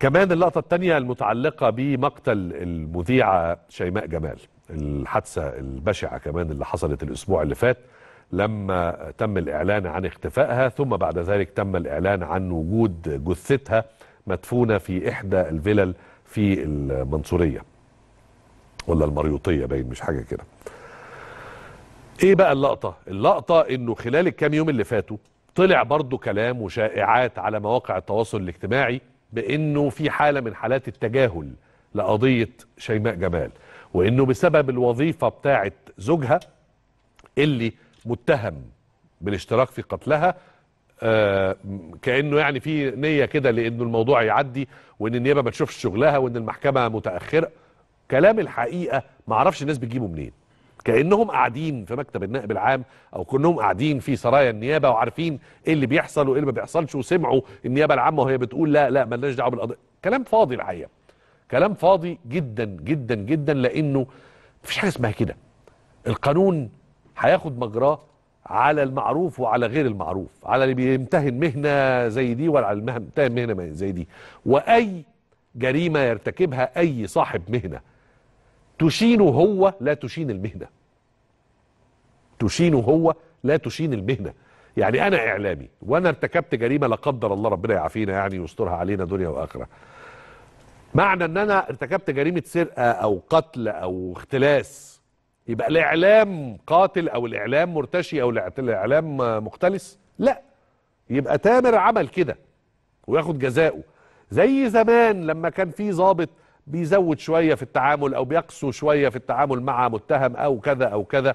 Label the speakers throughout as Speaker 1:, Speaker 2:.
Speaker 1: كمان اللقطة الثانية المتعلقة بمقتل المذيعة شيماء جمال الحادثة البشعة كمان اللي حصلت الأسبوع اللي فات لما تم الإعلان عن اختفائها ثم بعد ذلك تم الإعلان عن وجود جثتها مدفونة في إحدى الفلل في المنصورية ولا المريوطية باين مش حاجة كده. إيه بقى اللقطة؟ اللقطة إنه خلال الكام يوم اللي فاتوا طلع برضو كلام وشائعات على مواقع التواصل الاجتماعي بأنه في حالة من حالات التجاهل لقضية شيماء جمال وإنه بسبب الوظيفة بتاعت زوجها اللي متهم بالاشتراك في قتلها آه كأنه يعني في نية كده لأنه الموضوع يعدي وإن النيابة ما تشوفش شغلها وإن المحكمة متأخرة. كلام الحقيقة ما أعرفش الناس بتجيبه منين. كأنهم قاعدين في مكتب النائب العام أو كأنهم قاعدين في سرايا النيابة وعارفين إيه اللي بيحصل وإيه اللي ما بيحصلش وسمعوا النيابة العامة وهي بتقول لا لا مالناش دعوة بالقضية كلام فاضي الحقيقة كلام فاضي جدا جدا جدا لأنه مفيش حاجة اسمها كده. القانون هياخد مجراه على المعروف وعلى غير المعروف على اللي بيمتهن مهنة زي دي ولا على اللي بيمتهن مهنة زي دي. وأي جريمة يرتكبها أي صاحب مهنة تشينه هو لا تشين المهنة. تشينه هو لا تشين المهنة. يعني أنا إعلامي وأنا ارتكبت جريمة لا قدر الله ربنا يعافينا يعني ويسترها علينا دنيا وآخرة. معنى إن أنا ارتكبت جريمة سرقة أو قتل أو اختلاس يبقى الإعلام قاتل أو الإعلام مرتشي أو الإعلام مختلس؟ لا. يبقى تامر عمل كده وياخد جزاؤه. زي زمان لما كان في ضابط بيزود شوية في التعامل أو بيقسو شوية في التعامل مع متهم أو كذا أو كذا.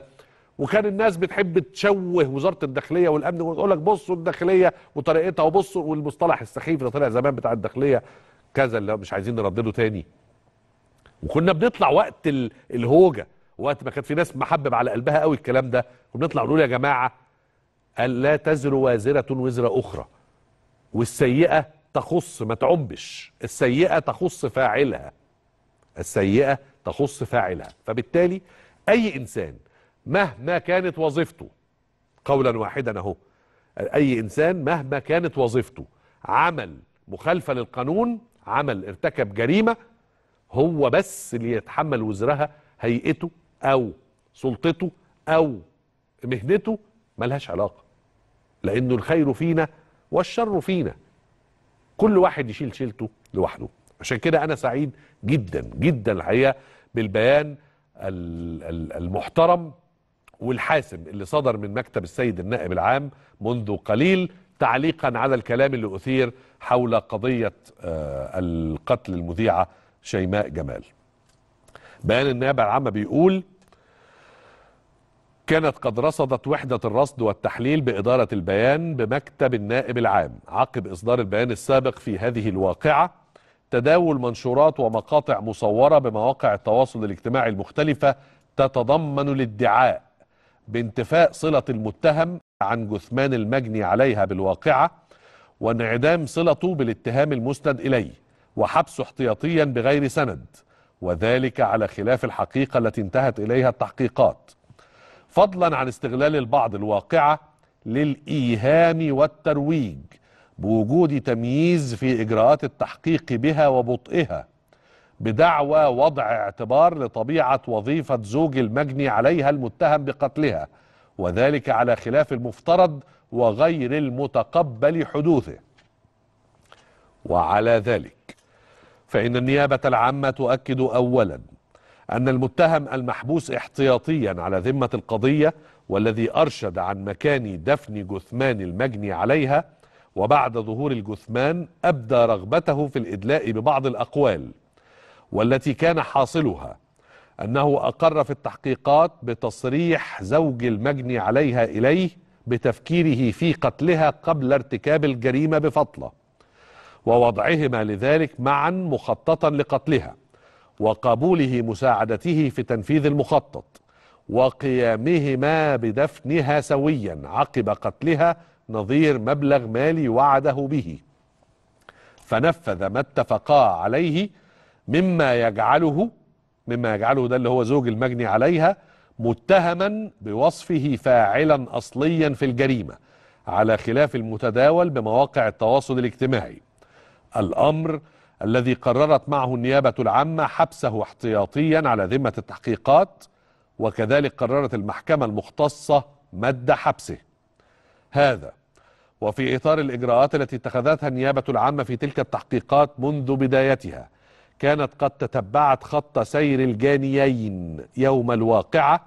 Speaker 1: وكان الناس بتحب تشوه وزارة الداخلية والأمن وتقول لك بصوا الداخلية وطريقتها وبصوا والمصطلح السخيف اللي طلع زمان بتاع الداخلية كذا اللي مش عايزين نردده تاني. وكنا بنطلع وقت الهوجة وقت ما كان في ناس محبب على قلبها قوي الكلام ده وبنطلع نقول يا جماعة الا تزر وازرة وزر أخرى. والسيئة تخص ما تعمش السيئة تخص فاعلها. السيئة تخص فاعلها. فبالتالي أي إنسان مهما كانت وظيفته قولا واحدا أهو أي إنسان مهما كانت وظيفته عمل مخالفة للقانون عمل ارتكب جريمة هو بس اللي يتحمل وزرها هيئته أو سلطته أو مهنته ملهاش علاقة. لأنه الخير فينا والشر فينا. كل واحد يشيل شيلته لوحده. عشان كده أنا سعيد جدا جدا الحقيقة بالبيان المحترم والحاسم اللي صدر من مكتب السيد النائب العام منذ قليل تعليقا على الكلام اللي أثير حول قضية القتل المذيعة شيماء جمال. بيان النيابه العامه بيقول كانت قد رصدت وحدة الرصد والتحليل بإدارة البيان بمكتب النائب العام. عقب إصدار البيان السابق في هذه الواقعة تداول منشورات ومقاطع مصورة بمواقع التواصل الاجتماعي المختلفة تتضمن الادعاء بانتفاء صلة المتهم عن جثمان المجني عليها بالواقعة وانعدام صلته بالاتهام المسند إليه وحبسه احتياطيا بغير سند وذلك على خلاف الحقيقة التي انتهت إليها التحقيقات. فضلا عن استغلال البعض الواقعة للإيهام والترويج بوجود تمييز في إجراءات التحقيق بها وبطئها بدعوى وضع اعتبار لطبيعة وظيفة زوج المجني عليها المتهم بقتلها وذلك على خلاف المفترض وغير المتقبل حدوثه. وعلى ذلك فإن النيابة العامة تؤكد أولا أن المتهم المحبوس احتياطيا على ذمة القضية والذي أرشد عن مكان دفن جثمان المجني عليها وبعد ظهور الجثمان أبدى رغبته في الإدلاء ببعض الأقوال والتي كان حاصلها أنه أقر في التحقيقات بتصريح زوج المجني عليها إليه بتفكيره في قتلها قبل ارتكاب الجريمة بفضله ووضعهما لذلك معا مخططا لقتلها وقبوله مساعدته في تنفيذ المخطط وقيامهما بدفنها سويا عقب قتلها نظير مبلغ مالي وعده به. فنفذ ما اتفقا عليه مما يجعله مما يجعله ده اللي هو زوج المجني عليها متهما بوصفه فاعلا اصليا في الجريمة على خلاف المتداول بمواقع التواصل الاجتماعي. الأمر الذي قررت معه النيابة العامة حبسه احتياطيا على ذمة التحقيقات وكذلك قررت المحكمة المختصة مد حبسه. هذا. وفي إطار الإجراءات التي اتخذتها النيابة العامة في تلك التحقيقات منذ بدايتها كانت قد تتبعت خط سير الجانيين يوم الواقعة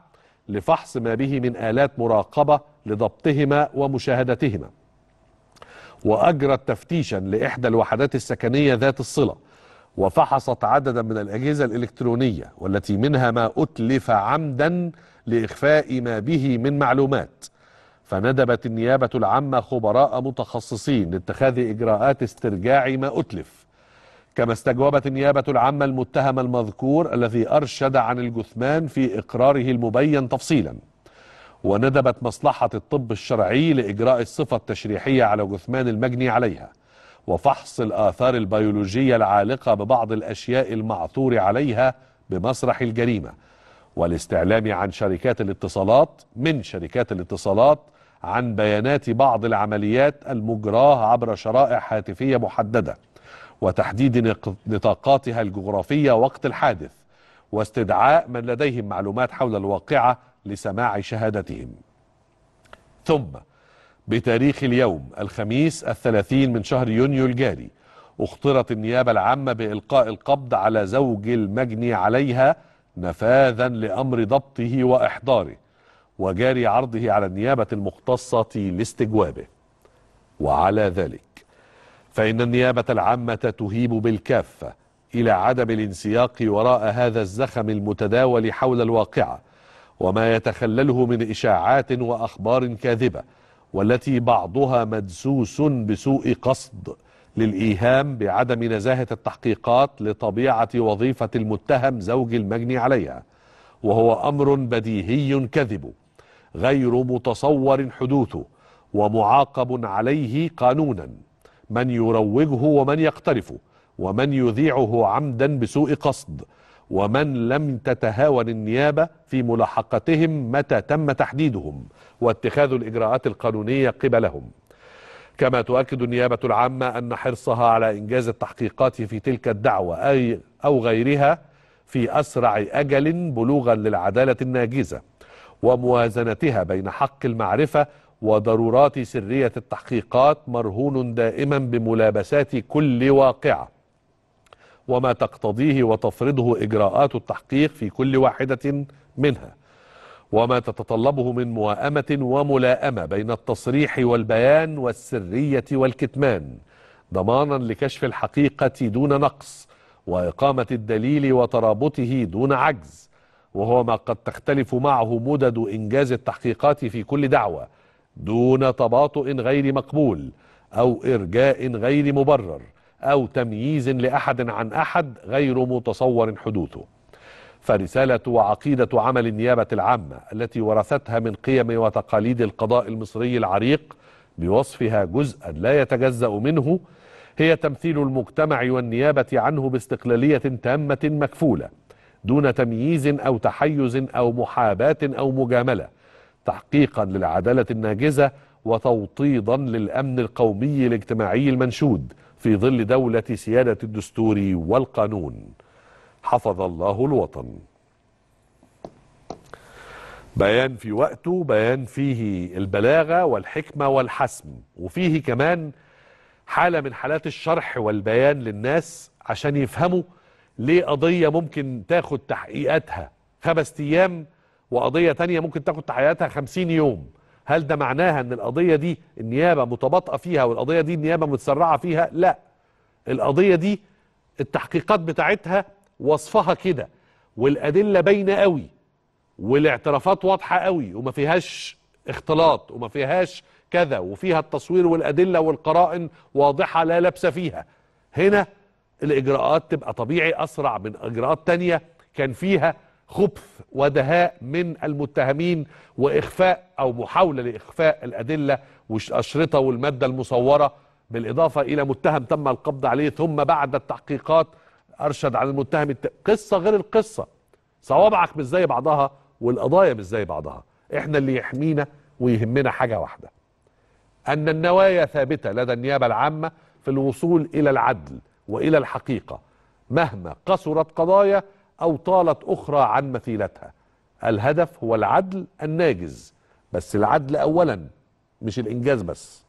Speaker 1: لفحص ما به من آلات مراقبة لضبطهما ومشاهدتهما. وأجرت تفتيشا لإحدى الوحدات السكنية ذات الصلة وفحصت عددا من الأجهزة الإلكترونية والتي منها ما أتلف عمدا لإخفاء ما به من معلومات. فندبت النيابة العامة خبراء متخصصين لاتخاذ إجراءات استرجاع ما أتلف. كما استجوبت النيابة العامة المتهم المذكور الذي أرشد عن الجثمان في إقراره المبين تفصيلا. وندبت مصلحة الطب الشرعي لإجراء الصفة التشريحية على جثمان المجني عليها وفحص الآثار البيولوجية العالقة ببعض الأشياء المعثور عليها بمسرح الجريمة والاستعلام عن شركات الاتصالات من شركات الاتصالات عن بيانات بعض العمليات المجراة عبر شرائح هاتفية محددة وتحديد نطاقاتها الجغرافية وقت الحادث واستدعاء من لديهم معلومات حول الواقعة لسماع شهادتهم. ثم بتاريخ اليوم الخميس الثلاثين من شهر يونيو الجاري اخترت النيابة العامة بإلقاء القبض على زوج المجني عليها نفاذا لأمر ضبطه وإحضاره. وجاري عرضه على النيابة المختصة لاستجوابه. وعلى ذلك فإن النيابة العامة تهيب بالكافة إلى عدم الانسياق وراء هذا الزخم المتداول حول الواقعة وما يتخلله من إشاعات وأخبار كاذبة والتي بعضها مدسوس بسوء قصد للإيهام بعدم نزاهة التحقيقات لطبيعة وظيفة المتهم زوج المجني عليها وهو أمر بديهي كذب غير متصور حدوثه ومعاقب عليه قانونا. من يروجه ومن يقترفه ومن يذيعه عمدا بسوء قصد ومن لم تتهاون النيابة في ملاحقتهم متى تم تحديدهم واتخاذ الإجراءات القانونية قبلهم. كما تؤكد النيابة العامة أن حرصها على إنجاز التحقيقات في تلك الدعوة أي أو غيرها في أسرع أجل بلوغا للعدالة الناجزة. وموازنتها بين حق المعرفة وضرورات سرية التحقيقات مرهون دائما بملابسات كل واقعة. وما تقتضيه وتفرضه إجراءات التحقيق في كل واحدة منها. وما تتطلبه من موائمة وملائمة بين التصريح والبيان والسرية والكتمان. ضمانا لكشف الحقيقة دون نقص وإقامة الدليل وترابطه دون عجز. وهو ما قد تختلف معه مدد إنجاز التحقيقات في كل دعوة دون تباطؤ غير مقبول أو إرجاء غير مبرر أو تمييز لأحد عن أحد غير متصور حدوثه. فرسالة وعقيدة عمل النيابة العامة التي ورثتها من قيم وتقاليد القضاء المصري العريق بوصفها جزءا لا يتجزأ منه هي تمثيل المجتمع والنيابة عنه باستقلالية تامة مكفولة. دون تمييز أو تحيز أو محاباة أو مجاملة تحقيقا للعدالة الناجزة وتوطيدا للأمن القومي الاجتماعي المنشود في ظل دولة سيادة الدستور والقانون. حفظ الله الوطن. بيان في وقته بيان فيه البلاغة والحكمة والحسم وفيه كمان حالة من حالات الشرح والبيان للناس عشان يفهموا ليه قضية ممكن تاخد تحقيقاتها خمس أيام وقضية تانية ممكن تاخد تحقيقاتها خمسين يوم؟ هل ده معناها إن القضية دي النيابة متباطئة فيها والقضية دي النيابة متسرعة فيها؟ لا. القضية دي التحقيقات بتاعتها وصفها كده. والأدلة باينة قوي والاعترافات واضحة قوي وما فيهاش اختلاط وما فيهاش كذا وفيها التصوير والأدلة والقرائن واضحة لا لبس فيها. هنا الإجراءات تبقى طبيعي أسرع من إجراءات تانية. كان فيها خبث ودهاء من المتهمين وإخفاء أو محاولة لإخفاء الأدلة والأشرطة والمادة المصورة بالإضافة إلى متهم تم القبض عليه. ثم بعد التحقيقات أرشد على المتهم الت... قصة غير القصة. صوابعك مش زي بعضها والقضايا مش زي بعضها. إحنا اللي يحمينا ويهمنا حاجة واحدة. أن النوايا ثابتة لدى النيابة العامة في الوصول إلى العدل. وإلى الحقيقة مهما قصرت قضايا أو طالت أخرى عن مثيلتها. الهدف هو العدل الناجز بس العدل اولا مش الإنجاز بس.